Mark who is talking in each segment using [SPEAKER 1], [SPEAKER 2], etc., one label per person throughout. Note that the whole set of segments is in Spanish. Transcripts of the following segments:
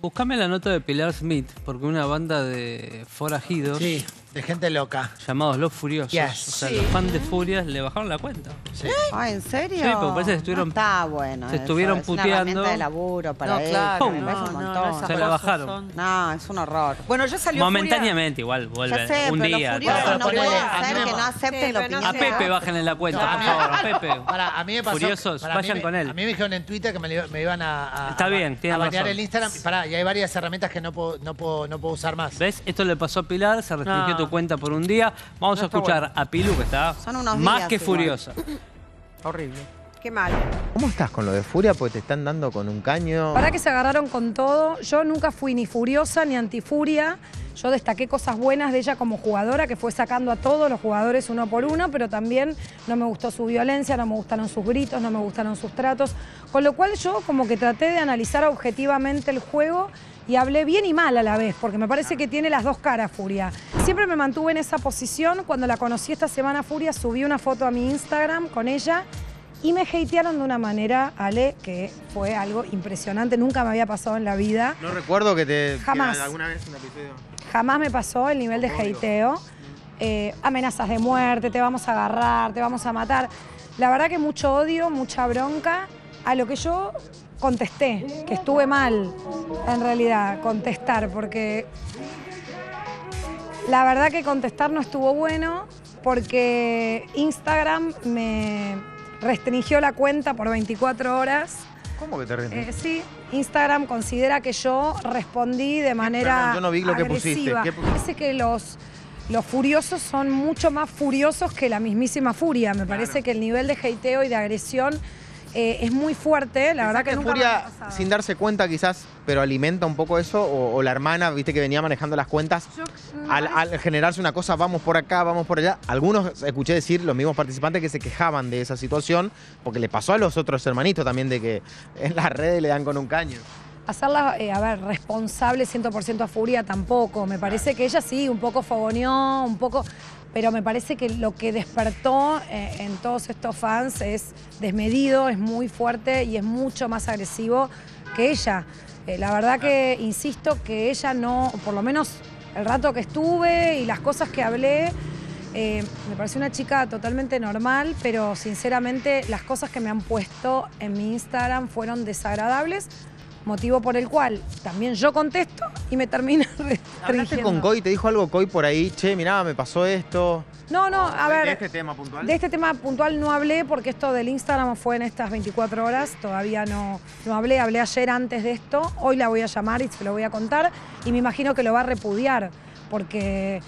[SPEAKER 1] Buscame la nota de Pilar Smith, porque una banda de forajidos
[SPEAKER 2] Sí, de gente loca.
[SPEAKER 1] llamados Los Furiosos,
[SPEAKER 2] Yes.
[SPEAKER 1] o sea,
[SPEAKER 3] Sí.
[SPEAKER 1] los fans de Furias, le bajaron la cuenta.
[SPEAKER 2] Sí.
[SPEAKER 4] Ah, ¿en serio?
[SPEAKER 1] Sí, porque parece que estuvieron-
[SPEAKER 4] No está bueno
[SPEAKER 1] se
[SPEAKER 4] eso,
[SPEAKER 1] estuvieron
[SPEAKER 4] es una
[SPEAKER 1] puteando.
[SPEAKER 4] herramienta de laburo para
[SPEAKER 3] No,
[SPEAKER 4] él.
[SPEAKER 3] claro,
[SPEAKER 4] me
[SPEAKER 1] no,
[SPEAKER 4] un
[SPEAKER 3] no, no,
[SPEAKER 4] montón.
[SPEAKER 3] esas
[SPEAKER 1] Se la
[SPEAKER 3] cosas
[SPEAKER 1] bajaron.
[SPEAKER 3] son-
[SPEAKER 4] No, es un horror.
[SPEAKER 3] Bueno, ya salió
[SPEAKER 1] Momentáneamente igual, vuelve
[SPEAKER 4] Ya sé,
[SPEAKER 1] un
[SPEAKER 4] pero
[SPEAKER 1] día.
[SPEAKER 4] furiosos no pueden ser que no acepten
[SPEAKER 3] Sí,
[SPEAKER 4] la
[SPEAKER 3] pero no
[SPEAKER 4] opinión
[SPEAKER 1] A
[SPEAKER 4] de
[SPEAKER 1] Pepe
[SPEAKER 4] otros.
[SPEAKER 1] bájenle la cuenta,
[SPEAKER 2] No, a
[SPEAKER 1] por favor, a Pepe.
[SPEAKER 2] Para, a mí me pasó.
[SPEAKER 1] Furiosos,
[SPEAKER 2] mí
[SPEAKER 1] vayan
[SPEAKER 2] me-
[SPEAKER 1] con él.
[SPEAKER 2] A mí me dijeron en Twitter que me, iban a, a-
[SPEAKER 1] Está
[SPEAKER 2] a-
[SPEAKER 1] bien,
[SPEAKER 2] a
[SPEAKER 1] tienen
[SPEAKER 2] banear
[SPEAKER 1] razón.
[SPEAKER 2] el Instagram. Pará, y hay varias herramientas que no puedo, no puedo, no puedo usar más.
[SPEAKER 1] ¿Ves? Esto le pasó a Pilar, se restringió. Tu cuenta por un día. Vamos
[SPEAKER 3] No
[SPEAKER 1] a escuchar
[SPEAKER 3] bueno.
[SPEAKER 1] a Pilu, que está
[SPEAKER 4] Son unos
[SPEAKER 1] más
[SPEAKER 4] días
[SPEAKER 1] que
[SPEAKER 4] igual.
[SPEAKER 1] furiosa.
[SPEAKER 3] Horrible.
[SPEAKER 5] Qué mal.
[SPEAKER 6] ¿Cómo estás con lo de Furia? Porque te están dando con un caño.
[SPEAKER 7] Para que se agarraron con todo. Yo nunca fui ni furiosa ni antifuria. Yo destaqué cosas buenas de ella como jugadora, que fue sacando a todos los jugadores uno por uno, pero también no me gustó su violencia, no me gustaron sus gritos, no me gustaron sus tratos. Con lo cual yo como que traté de analizar objetivamente el juego y hablé bien y mal a la vez, porque me parece que tiene las dos caras Furia. Siempre me mantuve en esa posición. Cuando la conocí esta semana Furia, subí una foto a mi Instagram con ella y me hatearon de una manera, Ale, que fue algo impresionante. Nunca me había pasado en la vida.
[SPEAKER 6] No recuerdo que te.
[SPEAKER 7] Jamás.
[SPEAKER 6] que alguna vez un episodio.
[SPEAKER 7] Jamás me pasó el nivel de hateo. Eh, amenazas de muerte, te vamos a agarrar, te vamos a matar. La verdad que mucho odio, mucha bronca. A lo que yo contesté, que estuve mal, en realidad, contestar, porque la verdad que contestar no estuvo bueno, porque Instagram me restringió la cuenta por 24 horas.
[SPEAKER 6] ¿Cómo que te rindes?
[SPEAKER 7] Eh, sí, Instagram considera que yo respondí de manera
[SPEAKER 6] Perdón, yo no vi lo que pusiste.
[SPEAKER 7] agresiva.
[SPEAKER 6] ¿Qué pusiste?
[SPEAKER 7] Parece que los, los furiosos son mucho más furiosos que la mismísima furia. Me parece que el nivel de hateo y de agresión eh, es muy fuerte. La verdad que, nunca
[SPEAKER 6] Furia,
[SPEAKER 7] había pasado.
[SPEAKER 6] sin darse cuenta quizás, pero alimenta un poco eso, o, o la hermana, viste que venía manejando las cuentas,
[SPEAKER 7] Yo-
[SPEAKER 6] al, al generarse una cosa, vamos por acá, vamos por allá. Algunos escuché decir, los mismos participantes, que se quejaban de esa situación, porque le pasó a los otros hermanitos también de que en las redes le dan con un caño.
[SPEAKER 7] Hacerla, eh, a ver, responsable 100% a Furia tampoco. Me parece que ella sí, un poco fogoneó, un poco... Pero me parece que lo que despertó eh, en todos estos fans es desmedido, es muy fuerte y es mucho más agresivo que ella. Eh, la verdad que, insisto, que ella no, por lo menos el rato que estuve y las cosas que hablé, me pareció una chica totalmente normal, pero sinceramente las cosas que me han puesto en mi Instagram fueron desagradables, motivo por el cual también yo contesto y me termina
[SPEAKER 6] ¿Hablaste con Coy? ¿Te dijo algo Coy por ahí? Che, mirá, me pasó esto.
[SPEAKER 7] No, no, a ver.
[SPEAKER 6] ¿De este tema puntual?
[SPEAKER 7] De este tema puntual no hablé porque esto del Instagram fue en estas 24 horas, todavía no, no hablé, hablé ayer antes de esto, hoy la voy a llamar y se lo voy a contar y me imagino que lo va a repudiar porque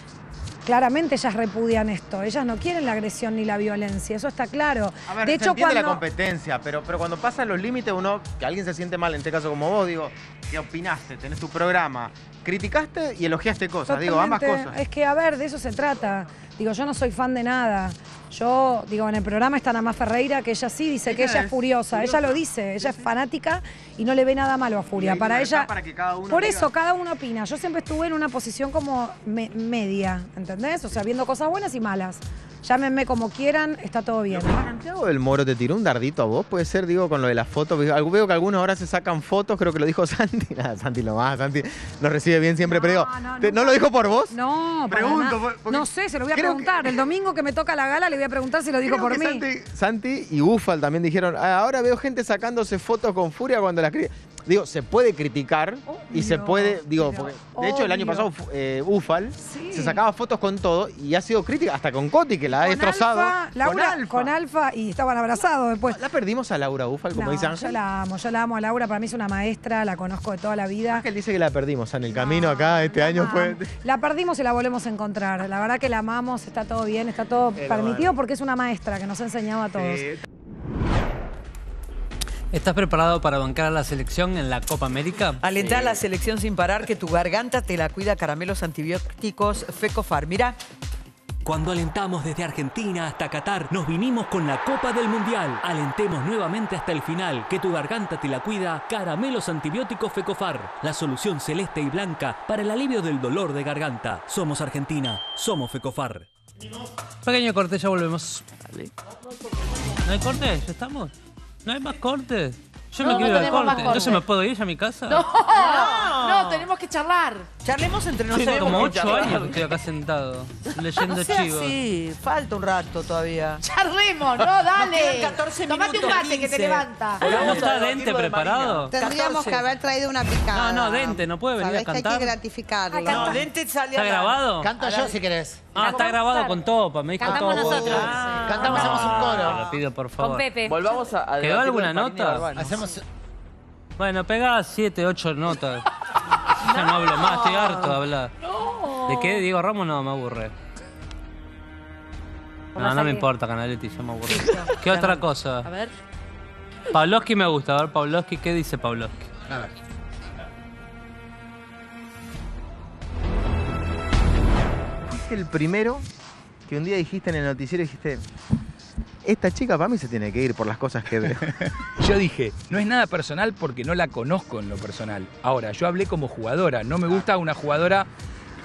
[SPEAKER 7] claramente ellas repudian esto, ellas no quieren la agresión ni la violencia, eso está claro.
[SPEAKER 6] A ver,
[SPEAKER 7] de
[SPEAKER 6] se
[SPEAKER 7] hecho,
[SPEAKER 6] entiende la
[SPEAKER 7] cuando...
[SPEAKER 6] competencia, pero, pero cuando pasan los límites, uno, que alguien se siente mal, en este caso como vos, digo, ¿qué opinaste? Tenés tu programa, criticaste y elogiaste cosas, digo, ambas cosas.
[SPEAKER 7] Es que, a ver, de eso se trata. Digo, yo no soy fan de nada. Yo, digo, en el programa está Namá Ferreira, que ella sí dice que
[SPEAKER 6] Ella
[SPEAKER 7] es furiosa.
[SPEAKER 6] furiosa.
[SPEAKER 7] Ella lo dice, ella es fanática y no le ve nada malo a Furia. Para ella.
[SPEAKER 6] para que cada uno
[SPEAKER 7] por
[SPEAKER 6] diga.
[SPEAKER 7] eso, cada uno opina. Yo siempre estuve en una posición como me- media, ¿entendés? O sea, viendo cosas buenas y malas. Llámenme como quieran, está todo bien.
[SPEAKER 6] Santiago del Moro te tiró un dardito a vos, puede ser, digo, con lo de las fotos. Veo veo que algunos ahora se sacan fotos, creo que lo dijo Santi. Nada, Santi lo más, Santi nos recibe bien siempre,
[SPEAKER 7] No,
[SPEAKER 6] pero digo,
[SPEAKER 7] no,
[SPEAKER 6] ¿te-
[SPEAKER 7] nunca-
[SPEAKER 6] ¿no lo dijo por vos?
[SPEAKER 7] No,
[SPEAKER 6] Pregunto,
[SPEAKER 7] No sé, se lo voy a
[SPEAKER 6] creo que-
[SPEAKER 7] preguntar. El domingo que me toca la gala le voy a preguntar si lo dijo
[SPEAKER 6] Creo
[SPEAKER 7] por mí.
[SPEAKER 6] Santi, Santi y Ufal también dijeron, "Ah, ahora veo gente sacándose fotos con furia cuando las critican. Digo, se puede criticar y se puede, digo, porque de hecho el año pasado eh, Ufal
[SPEAKER 7] Sí.
[SPEAKER 6] se sacaba fotos con todo y ha sido crítica hasta con Coti que la ha
[SPEAKER 7] Con
[SPEAKER 6] destrozado.
[SPEAKER 7] Alfa, Laura,
[SPEAKER 6] con
[SPEAKER 7] con
[SPEAKER 6] Alfa.
[SPEAKER 7] Alfa. y estaban abrazados después.
[SPEAKER 6] La perdimos a Laura Ufal, como
[SPEAKER 7] No,
[SPEAKER 6] dice
[SPEAKER 7] Yo
[SPEAKER 6] Ángel.
[SPEAKER 7] la amo, yo la amo a Laura, para mí es una maestra, la conozco de toda la vida.
[SPEAKER 6] Ángel dice que la perdimos en el camino
[SPEAKER 7] No,
[SPEAKER 6] acá este año fue.
[SPEAKER 7] La perdimos y la volvemos a encontrar. La verdad que la amamos, está todo bien, está todo permitido
[SPEAKER 6] bueno.
[SPEAKER 7] porque es una maestra que nos ha enseñado a todos.
[SPEAKER 6] Sí.
[SPEAKER 1] ¿Estás preparado para bancar a la selección en la Copa América?
[SPEAKER 3] Alentar a la selección sin parar, que tu garganta te la cuida caramelos antibióticos Fecofar. Mira,
[SPEAKER 8] Cuando alentamos desde Argentina hasta Qatar, nos vinimos con la Copa del Mundial. Alentemos nuevamente hasta el final. Que tu garganta te la cuida. Caramelos antibióticos Fecofar. La solución celeste y blanca para el alivio del dolor de garganta. Somos Argentina. Somos Fecofar.
[SPEAKER 1] Pequeño corte, ya volvemos. ¿No hay corte? ¿Ya estamos? ¿No hay más cortes? Yo
[SPEAKER 5] No,
[SPEAKER 1] me quiero ir
[SPEAKER 5] no
[SPEAKER 1] al
[SPEAKER 5] tenemos más
[SPEAKER 1] corte. Entonces me puedo ir ya a mi casa.
[SPEAKER 5] No, no, tenemos que charlar.
[SPEAKER 3] Charlemos entre
[SPEAKER 1] Hace
[SPEAKER 3] nosotros.
[SPEAKER 1] como
[SPEAKER 3] que
[SPEAKER 1] ocho años que estoy acá sentado, leyendo
[SPEAKER 3] No
[SPEAKER 1] chivos.
[SPEAKER 3] así, falta un rato todavía.
[SPEAKER 5] Charlemos, no, dale.
[SPEAKER 3] quedan 14
[SPEAKER 5] Tomate un mate que te
[SPEAKER 3] 15.
[SPEAKER 5] levanta.
[SPEAKER 1] ¿No está Dente preparado?
[SPEAKER 4] Tendríamos
[SPEAKER 3] 14.
[SPEAKER 4] que haber traído una picada.
[SPEAKER 1] No, no, Dente, ¿no puede venir a
[SPEAKER 4] Sabés que hay
[SPEAKER 1] cantar?
[SPEAKER 4] que gratificarlo.
[SPEAKER 3] No, Dente sale
[SPEAKER 1] ¿Está grabado?
[SPEAKER 2] Canto yo si querés.
[SPEAKER 1] Ah, está grabado con Topa, me dijo
[SPEAKER 9] Cantamos
[SPEAKER 1] Topa.
[SPEAKER 9] nosotros.
[SPEAKER 1] Ah,
[SPEAKER 2] Cantamos, hacemos un
[SPEAKER 1] Te
[SPEAKER 2] coro.
[SPEAKER 1] lo pido por
[SPEAKER 9] Con
[SPEAKER 1] favor.
[SPEAKER 9] Pepe.
[SPEAKER 10] Volvamos a, a
[SPEAKER 1] ¿Quedó
[SPEAKER 10] debatir
[SPEAKER 1] alguna
[SPEAKER 10] con
[SPEAKER 1] nota?
[SPEAKER 2] Hacemos.
[SPEAKER 1] Bueno, pegá siete, ocho notas. Ya no hablo más, estoy harto de hablar. ¿De qué? Diego Ramos no, me aburre. No, no me importa, Canaletti, ya me aburre. ¿Qué otra cosa?
[SPEAKER 5] A ver.
[SPEAKER 1] Pavlovsky me gusta, a ver, Pavlovsky, ¿qué dice Pavlovsky?
[SPEAKER 2] A ver.
[SPEAKER 6] El primero que un día dijiste en el noticiero, dijiste, esta chica para mí se tiene que ir por las cosas que veo.
[SPEAKER 11] Yo dije, no es nada personal porque no la conozco en lo personal. Ahora, yo hablé como jugadora, no me gusta una jugadora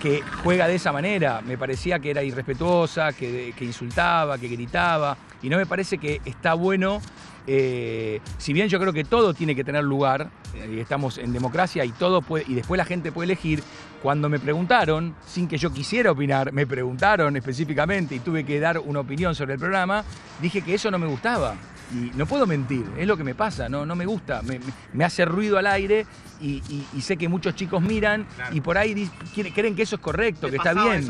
[SPEAKER 11] que juega de esa manera. Me parecía que era irrespetuosa, que, insultaba, que gritaba, y no me parece que está bueno. eh, si bien yo creo que todo tiene que tener lugar, eh, estamos en democracia y todo puede, y después la gente puede elegir, cuando me preguntaron, sin que yo quisiera opinar, me preguntaron específicamente y tuve que dar una opinión sobre el programa, dije que eso no me gustaba. Y no puedo mentir, es lo que me pasa, no, no me gusta, me, me- me hace ruido al aire y, y- y sé que muchos chicos miran y por ahí creen que eso es correcto, que está bien.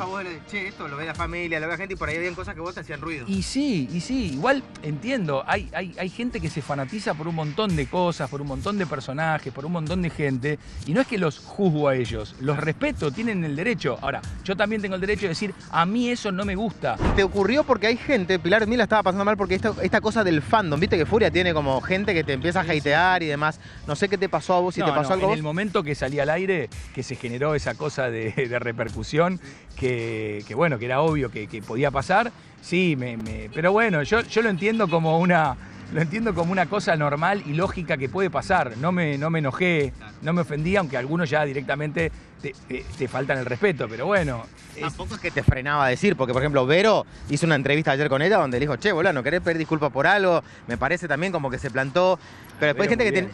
[SPEAKER 6] che, esto lo ve la familia, lo ve la gente y por ahí habían cosas que vos te hacían ruido.
[SPEAKER 11] Y sí, y sí, igual entiendo, hay, hay, hay gente que se fanatiza por un montón de cosas, por un montón de personajes, por un montón de gente, y no es que los juzgo a ellos, los respeto, tienen el derecho. Ahora, yo también tengo el derecho de decir, a mí eso no me gusta.
[SPEAKER 6] Te ocurrió porque hay gente, Pilar Mila estaba pasando mal porque esta, esta cosa del fandom, viste que Furia tiene como gente que te empieza a hatear y demás. No sé qué te pasó a vos, si
[SPEAKER 11] No,
[SPEAKER 6] te pasó
[SPEAKER 11] no,
[SPEAKER 6] algo
[SPEAKER 11] en
[SPEAKER 6] vos.
[SPEAKER 11] el momento que salí al aire, que se generó esa cosa de, de repercusión, que, que bueno, que era obvio que, que podía pasar, sí, me, me- pero bueno, yo, yo lo entiendo como una. Lo entiendo como una cosa normal y lógica que puede pasar. No me, no me enojé, no me ofendí, aunque algunos ya directamente te, te- te faltan el respeto. Pero bueno,
[SPEAKER 6] Tampoco es que te frenaba a decir, porque por ejemplo, Vero hizo una entrevista ayer con ella donde le dijo, che, boludo, ¿no querés pedir disculpas por algo? Me parece también como que se plantó. Pero después hay gente que tiene.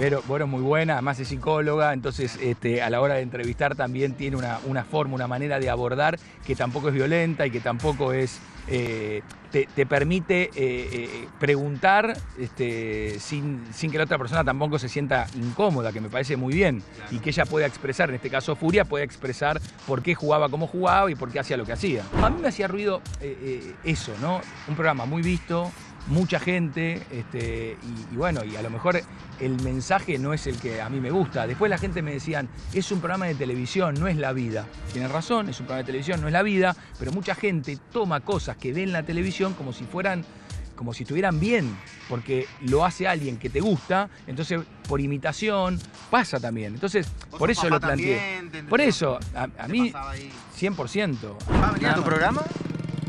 [SPEAKER 11] Vero, Vero es muy buena, además es psicóloga, entonces este, a la hora de entrevistar también tiene una, una forma, una manera de abordar que tampoco es violenta y que tampoco es. eh, te, te permite eh, eh, preguntar este, sin, sin que la otra persona tampoco se sienta incómoda, que me parece muy bien. Y que ella pueda expresar, en este caso Furia, pueda expresar por qué jugaba como jugaba y por qué hacía lo que hacía. A mí me hacía ruido eh, eh, eso, ¿no? Un programa muy visto, mucha gente, este, y, y bueno, y a lo mejor el mensaje no es el que a mí me gusta. Después la gente me decían, es un programa de televisión, no es la vida. Tienes razón, es un programa de televisión, no es la vida, pero mucha gente toma cosas que ve en la televisión como si fueran como si estuvieran bien, porque lo hace alguien que te gusta, entonces por imitación pasa también. Entonces, por eso lo planteé. Por eso, a, a mí, 100%.
[SPEAKER 6] ¿Va a venir a
[SPEAKER 11] Nada
[SPEAKER 6] tu programa?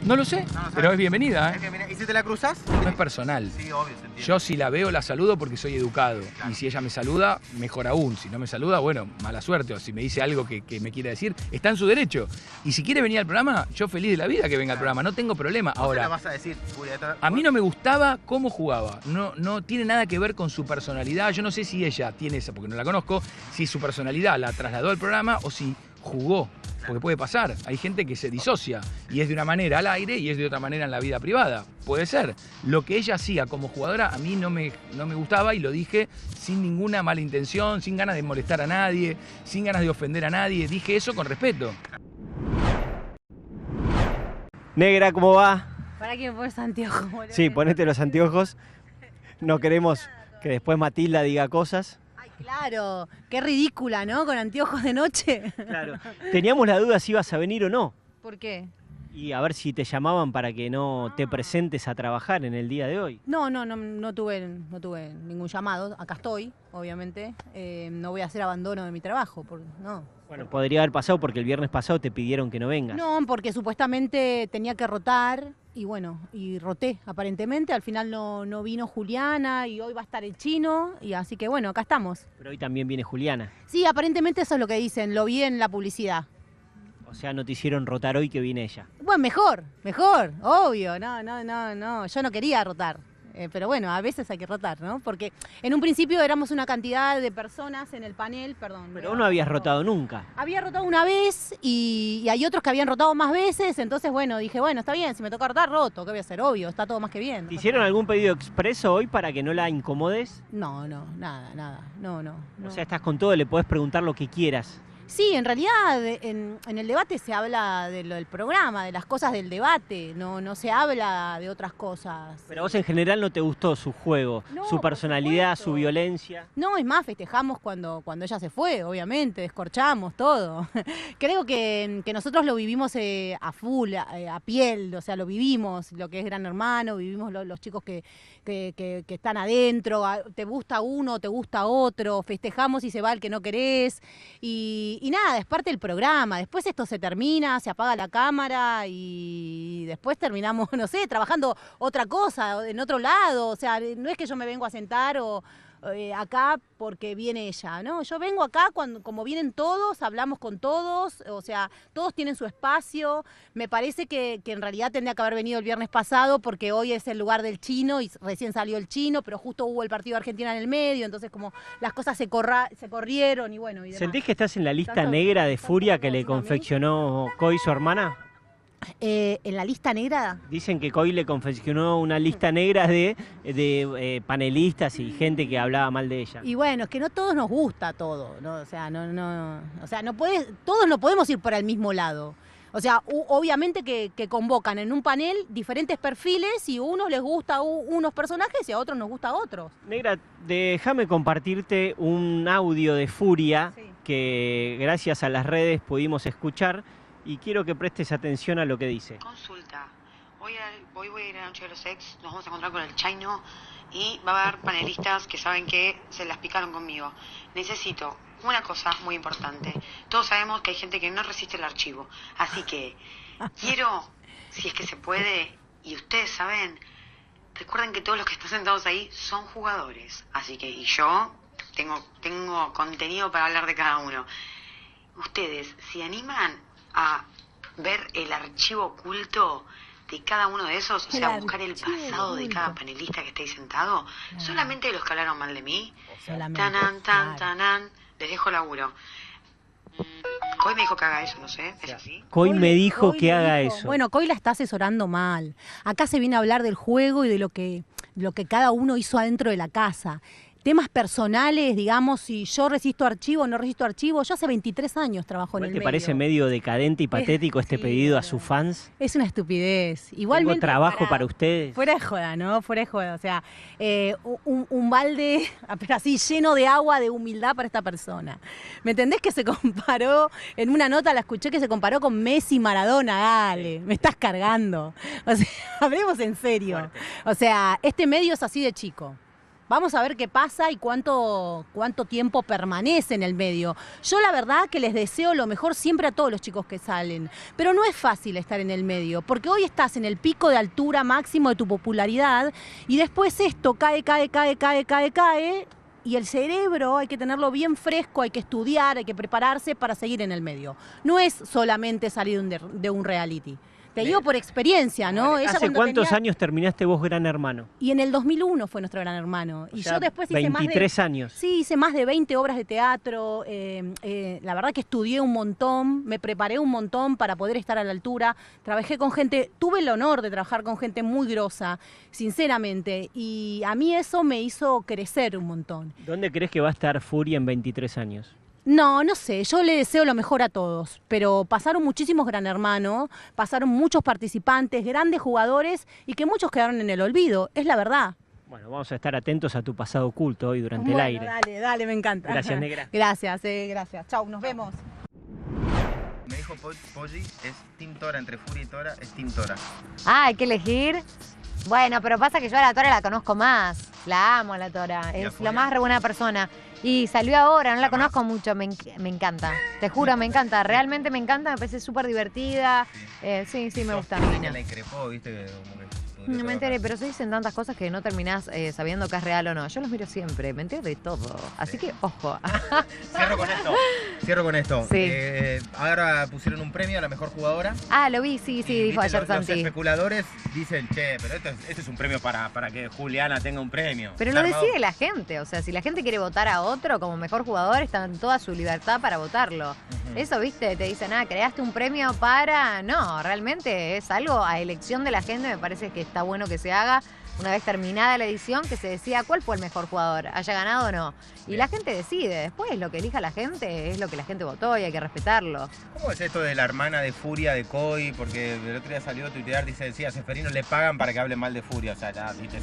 [SPEAKER 11] No lo sé, pero es bienvenida. ¿eh?
[SPEAKER 6] ¿Y si te la cruzas?
[SPEAKER 11] No es personal.
[SPEAKER 6] Sí, obvio, se.
[SPEAKER 11] Yo si la veo la saludo porque soy educado. Y si ella me saluda, mejor aún. Si no me saluda, bueno, mala suerte. O si me dice algo que, que me quiere decir, está en su derecho. Y si quiere venir al programa, yo feliz de la vida que venga al programa. No tengo problema.
[SPEAKER 6] Se la
[SPEAKER 11] Ahora,
[SPEAKER 6] vas a decir,
[SPEAKER 11] a mí no me gustaba cómo jugaba. No, no tiene nada que ver con su personalidad. Yo no sé si ella tiene esa, porque no la conozco, si su personalidad la trasladó al programa o si jugó. Porque puede pasar. Hay gente que se disocia y es de una manera al aire y es de otra manera en la vida privada. Puede ser. Lo que ella hacía como jugadora a mí no me, no me gustaba y lo dije sin ninguna mala intención, sin ganas de molestar a nadie, sin ganas de ofender a nadie. Dije eso con respeto.
[SPEAKER 12] Negra, ¿cómo va?
[SPEAKER 9] ¿Para qué me pones anteojos?
[SPEAKER 12] Sí, ponete los anteojos. No queremos que después Matilda diga cosas.
[SPEAKER 9] Claro, qué ridícula, ¿no? Con anteojos de noche.
[SPEAKER 12] Claro. Teníamos la duda si ibas a venir o no.
[SPEAKER 9] ¿Por qué?
[SPEAKER 12] Y a ver si te llamaban para que no te presentes a trabajar en el día de hoy.
[SPEAKER 9] No, no, no, no tuve, no tuve ningún llamado. Acá estoy, obviamente. Eh, no voy a hacer abandono de mi trabajo, por- no.
[SPEAKER 12] Bueno, podría haber pasado porque el viernes pasado te pidieron que no vengas.
[SPEAKER 9] No, porque supuestamente tenía que rotar y bueno, y roté aparentemente. Al final no, no vino Juliana y hoy va a estar el chino y así que bueno, acá estamos.
[SPEAKER 12] Pero hoy también viene Juliana.
[SPEAKER 9] Sí, aparentemente eso es lo que dicen, lo vi en la publicidad.
[SPEAKER 12] O sea, no te hicieron rotar hoy que viene ella.
[SPEAKER 9] Bueno, mejor, mejor, obvio. No, no, no, no. Yo no quería rotar. Eh, pero bueno, a veces hay que rotar, ¿no? Porque en un principio éramos una cantidad de personas en el panel, perdón.
[SPEAKER 12] Pero vos no habías rotado nunca.
[SPEAKER 9] Había rotado una vez y, y hay otros que habían rotado más veces, entonces bueno, dije, bueno, está bien, si me toca rotar, roto, ¿qué voy a hacer? Obvio, está todo más que bien.
[SPEAKER 12] ¿Te hicieron algún pedido expreso hoy para que no la incomodes?
[SPEAKER 9] No, no, nada, nada, no, no. no.
[SPEAKER 12] O sea, estás con todo, le podés preguntar lo que quieras.
[SPEAKER 9] Sí, en realidad en, en el debate se habla de lo del programa, de las cosas del debate, no, no se habla de otras cosas.
[SPEAKER 12] Pero a vos en general no te gustó su juego,
[SPEAKER 9] No,
[SPEAKER 12] su personalidad, su violencia.
[SPEAKER 9] No, es más, festejamos cuando, cuando ella se fue, obviamente, descorchamos todo. Creo que, que nosotros lo vivimos eh, a full, a, eh, a piel, o sea, lo vivimos, lo que es Gran Hermano, vivimos lo- los chicos que, que, que- que están adentro, te gusta uno, te gusta otro, festejamos y se va el que no querés. Y, y nada, es parte del programa. Después esto se termina, se apaga la cámara y después terminamos, no sé, trabajando otra cosa, en otro lado. O sea, no es que yo me vengo a sentar o eh, acá porque viene ella, ¿no? Yo vengo acá cuando, como vienen todos, hablamos con todos, o sea, todos tienen su espacio. Me parece que, que en realidad tendría que haber venido el viernes pasado porque hoy es el lugar del chino y recién salió el chino, pero justo hubo el partido de Argentina en el medio, entonces como las cosas se, corra- se corrieron y bueno. Y demás.
[SPEAKER 12] ¿Sentís que estás en la lista negra de furia que le confeccionó Coy su hermana?
[SPEAKER 9] Eh, en la lista negra
[SPEAKER 12] Dicen que Coy le confeccionó una lista negra de, de eh, panelistas y gente que hablaba mal de ella.
[SPEAKER 9] Y bueno, es que no todos nos gusta todo, ¿no? O sea, no, no, o sea, no puedes, todos no podemos ir por el mismo lado. O sea, obviamente que, que convocan en un panel diferentes perfiles y a unos les gusta unos personajes y a otros nos gusta otros.
[SPEAKER 12] Negra, déjame compartirte un audio de Furia que gracias a las redes pudimos escuchar y quiero que prestes atención a lo que dice.
[SPEAKER 10] Consulta. Hoy, voy a ir a la Noche de los Ex, nos vamos a encontrar con el Chino y va a haber panelistas que saben que se las picaron conmigo. Necesito una cosa muy importante. Todos sabemos que hay gente que no resiste el archivo. Así que quiero, si es que se puede, y ustedes saben, recuerden que todos los que están sentados ahí son jugadores. Así que, y yo tengo, tengo contenido para hablar de cada uno. Ustedes, ¿se animan a ver el archivo oculto de cada uno de esos? O
[SPEAKER 9] El
[SPEAKER 10] sea, buscar el pasado de cada panelista que esté ahí sentado. ¿Solamente los que hablaron mal de mí?
[SPEAKER 9] Solamente,
[SPEAKER 10] Tanan, tan, tanan. Les dejo laburo. Hoy me dijo que haga eso, no sé. ¿Es así?
[SPEAKER 12] Coy me dijo
[SPEAKER 9] Coy
[SPEAKER 12] que haga
[SPEAKER 9] dijo-
[SPEAKER 12] eso.
[SPEAKER 9] Bueno, Coy la está asesorando mal. Acá se viene a hablar del juego y de lo que, lo que cada uno hizo adentro de la casa. Temas personales, digamos, si yo resisto archivo o no resisto archivo. Yo hace 23 años trabajo en
[SPEAKER 12] ¿Igual
[SPEAKER 9] el
[SPEAKER 12] ¿Te
[SPEAKER 9] medio.
[SPEAKER 12] parece medio decadente y patético este pedido a sus fans?
[SPEAKER 9] Es una estupidez.
[SPEAKER 12] Tengo
[SPEAKER 9] Igualmente.
[SPEAKER 12] trabajo para ustedes.
[SPEAKER 9] Fuera de joda, ¿no? Fuera de joda. O sea, eh, un, un balde, pero así lleno de agua, de humildad para esta persona. ¿Me entendés que se comparó, en una nota la escuché que se comparó con Messi Maradona? Dale, me estás cargando. O sea, hablemos en serio. O sea, este medio es así de chico. Vamos a ver qué pasa y cuánto, cuánto tiempo permanece en el medio. Yo la verdad que les deseo lo mejor siempre a todos los chicos que salen, pero no es fácil estar en el medio, porque hoy estás en el pico de altura máximo de tu popularidad y después esto cae, cae, cae, cae, cae, cae. Y el cerebro hay que tenerlo bien fresco, hay que estudiar, hay que prepararse para seguir en el medio. No es solamente salir de un, reality. Te digo por experiencia, ¿no? Ella
[SPEAKER 12] ¿Hace cuántos
[SPEAKER 9] tenía-
[SPEAKER 12] años terminaste vos Gran Hermano?
[SPEAKER 9] y en el 2001 fue nuestro gran hermano. Y
[SPEAKER 12] sea,
[SPEAKER 9] yo después hice más
[SPEAKER 12] 23
[SPEAKER 9] de...
[SPEAKER 12] años.
[SPEAKER 9] Sí, hice más de 20 obras de teatro. eh, eh, la verdad que estudié un montón, me preparé un montón para poder estar a la altura. Trabajé con gente, tuve el honor de trabajar con gente muy grosa, sinceramente. Y a mí eso me hizo crecer un montón.
[SPEAKER 12] ¿Dónde crees que va a estar Furia en 23 años?
[SPEAKER 9] No, no sé, yo le deseo lo mejor a todos, pero pasaron muchísimos Gran Hermano, pasaron muchos participantes, grandes jugadores y que muchos quedaron en el olvido, es la verdad.
[SPEAKER 12] Bueno, vamos a estar atentos a tu pasado oculto hoy durante
[SPEAKER 9] Bueno,
[SPEAKER 12] el aire.
[SPEAKER 9] Dale, dale, me encanta.
[SPEAKER 12] Gracias, negra.
[SPEAKER 9] Gracias, eh, gracias. Chau, nos vemos.
[SPEAKER 13] Me dijo Po- Poggi, es Team Tora, entre Furia y Tora, es Team Tora.
[SPEAKER 14] Ah, hay que elegir. Bueno, pero pasa que yo a la Tora la conozco más. La amo a la Tora.
[SPEAKER 13] ¿Y a
[SPEAKER 14] Es
[SPEAKER 13] Furia?
[SPEAKER 14] la más re buena persona. Y salió ahora, no la conozco mucho. Me, enc- me encanta. Te juro, me encanta. Realmente me encanta. Me parece súper divertida. Eh, sí, sí, me gusta.
[SPEAKER 13] La que la increpó, viste, que como que
[SPEAKER 14] No me enteré, pero se dicen tantas cosas que no terminás eh, sabiendo que es real o no. Yo los miro siempre, me entero de todo. Así que, ojo.
[SPEAKER 6] Cierro con esto. Cierro con esto.
[SPEAKER 14] Sí.
[SPEAKER 6] Eh, ahora pusieron un premio a la mejor jugadora.
[SPEAKER 14] ah, lo vi, sí, sí,
[SPEAKER 6] Y,
[SPEAKER 14] dijo ayer
[SPEAKER 6] los, los
[SPEAKER 14] Santi.
[SPEAKER 6] especuladores dicen, che, pero esto es, esto es un premio para, para que Juliana tenga un premio.
[SPEAKER 14] Pero lo
[SPEAKER 6] armado.
[SPEAKER 14] decide la gente, o sea, si la gente quiere votar a otro como mejor jugador, está en toda su libertad para votarlo. Eso, viste, te dicen, ah, creaste un premio para... No, realmente es algo a elección de la gente, me parece que está bueno que se haga. Una vez terminada la edición, que se decía cuál fue el mejor jugador, haya ganado o no. Y la gente decide, después lo que elija la gente es lo que la gente votó y hay que respetarlo.
[SPEAKER 6] ¿Cómo es esto de la hermana de Furia de Coy? Porque el otro día salió a tuitear, dice, sí, a Seferino le pagan para que hable mal de Furia. O sea, ya, viste.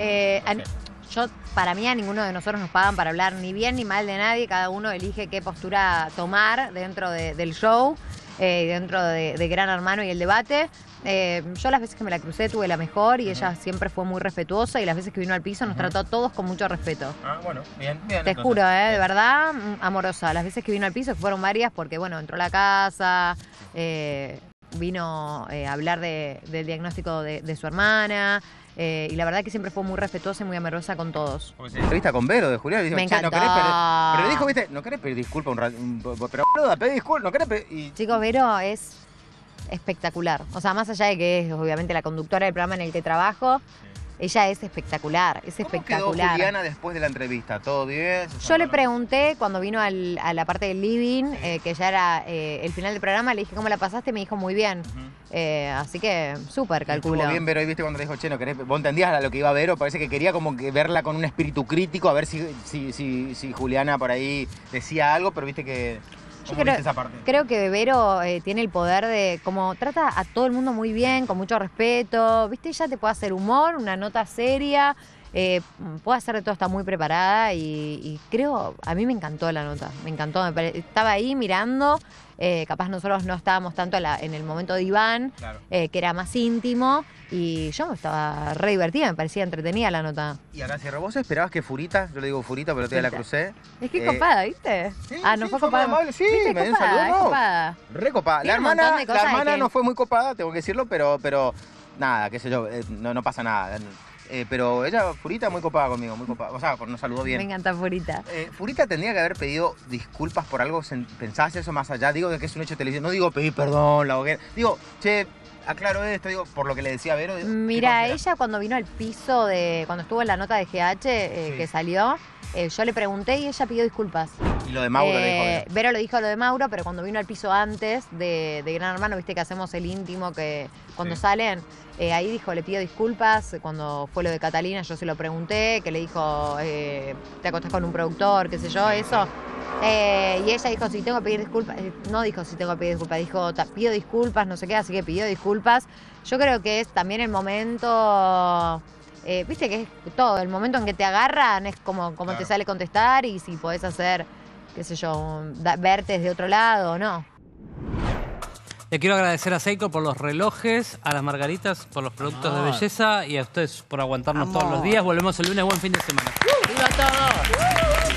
[SPEAKER 14] Eh, yo, para mí, a ninguno de nosotros nos pagan para hablar ni bien ni mal de nadie. Cada uno elige qué postura tomar dentro de- del show, eh, dentro de, de Gran Hermano y el debate. Eh, yo las veces que me la crucé tuve la mejor y ella siempre fue muy respetuosa y las veces que vino al piso nos trató a todos con mucho respeto.
[SPEAKER 6] Ah, bueno, bien, bien.
[SPEAKER 14] Te
[SPEAKER 6] entonces.
[SPEAKER 14] juro, ¿eh? de verdad, mm, amorosa. Las veces que vino al piso, fueron varias, porque bueno, entró a la casa, eh, vino eh, a hablar de- del diagnóstico de, de su hermana, eh, y la verdad que siempre fue muy respetuosa y muy amorosa con todos.
[SPEAKER 6] Porque se entrevista con Vero de Julián dijo,
[SPEAKER 14] Me
[SPEAKER 6] "Che, no
[SPEAKER 14] encantó.
[SPEAKER 6] querés pedir-" Pero dijo, viste, no querés pedir disculpas un rato. Pero boluda, pedí disculpas, no querés pedir. Y
[SPEAKER 14] Chicos, Vero es espectacular. O sea, más allá de que es obviamente la conductora del programa en el que trabajo, ella es espectacular, es
[SPEAKER 6] ¿Cómo quedó
[SPEAKER 14] espectacular.
[SPEAKER 6] Juliana después de la entrevista? ¿Todo bien? ¿Se
[SPEAKER 14] Yo le pregunté cuando vino al- a la parte del living, eh, que ya era eh, el final del programa, le dije, ¿cómo la pasaste? Me dijo, muy bien. Eh, así que súper, calculo.
[SPEAKER 6] Estuvo bien Vero, ahí viste cuando le dijo, che, no querés. Vos entendías a lo que iba Vero, parece que quería como que verla con un espíritu crítico, a ver si, si, si, si Juliana por ahí decía algo, pero viste que.
[SPEAKER 14] Yo
[SPEAKER 6] ¿Cómo
[SPEAKER 14] creo,
[SPEAKER 6] viste esa parte?
[SPEAKER 14] creo que Vero eh, tiene el poder de, como trata a todo el mundo muy bien, con mucho respeto, viste, ella te puede hacer humor, una nota seria, eh, puede hacer de todo, está muy preparada y, y creo, a mí me encantó la nota, me encantó, me pare- estaba ahí mirando, eh, capaz nosotros no estábamos tanto en, la- en el momento de Iván,
[SPEAKER 6] Claro.
[SPEAKER 14] eh, que era más íntimo, y yo estaba re divertida, me parecía entretenida la nota.
[SPEAKER 6] Y acá cierro. ¿Vos esperabas que Furita, yo le digo Furita, pero todavía la crucé?
[SPEAKER 14] Es que
[SPEAKER 6] eh,
[SPEAKER 14] copada, ¿viste? ah, no
[SPEAKER 6] sí,
[SPEAKER 14] fue copada.
[SPEAKER 6] amable, sí,
[SPEAKER 14] ¿Viste?
[SPEAKER 6] me dio un saludo,
[SPEAKER 14] es
[SPEAKER 6] no.
[SPEAKER 14] copada.
[SPEAKER 6] Re copada. La hermana, la hermana
[SPEAKER 14] que-
[SPEAKER 6] no fue muy copada, tengo que decirlo, pero, pero nada, qué sé yo, no, no pasa nada. Eh, pero ella, Furita, muy copada conmigo, muy copada. O sea, nos saludó bien.
[SPEAKER 14] Me encanta Furita.
[SPEAKER 6] Eh, Furita tendría que haber pedido disculpas por algo. ¿Pensás eso más allá? Digo que es un hecho de televisión. No digo pedir perdón, la hoguera. Digo, che, aclaro esto, digo, por lo que le decía a Vero. digo, ¿qué
[SPEAKER 14] Mira, ella cuando vino al piso de. cuando estuvo en la nota de GH eh, que salió, eh, yo le pregunté y ella pidió disculpas.
[SPEAKER 6] Y lo de Mauro le dijo.
[SPEAKER 14] Eh,
[SPEAKER 6] Vero.
[SPEAKER 14] Lo dijo lo de Mauro, pero cuando vino al piso antes de, de Gran Hermano, viste que hacemos el íntimo que cuando
[SPEAKER 6] Sí.
[SPEAKER 14] salen, eh, ahí dijo, le pido disculpas. Cuando fue lo de Catalina, yo se lo pregunté, que le dijo, te acostás con un productor, qué sé yo, eso. Y ella dijo, si tengo que pedir disculpas, no dijo si tengo que pedir disculpas, dijo, "Ta- pido disculpas, no sé qué, así que pidió disculpas. Yo creo que es también el momento, eh, viste que es todo, el momento en que te agarran es como, como te
[SPEAKER 1] Claro.
[SPEAKER 14] sale contestar y si podés hacer, qué sé yo, da- verte desde otro lado o no.
[SPEAKER 1] Le quiero agradecer a Seiko por los relojes, a las margaritas por los productos de belleza y a ustedes por aguantarnos
[SPEAKER 3] Amor.
[SPEAKER 1] todos los días. Volvemos el lunes. Buen fin de semana.
[SPEAKER 3] ¡Viva todo!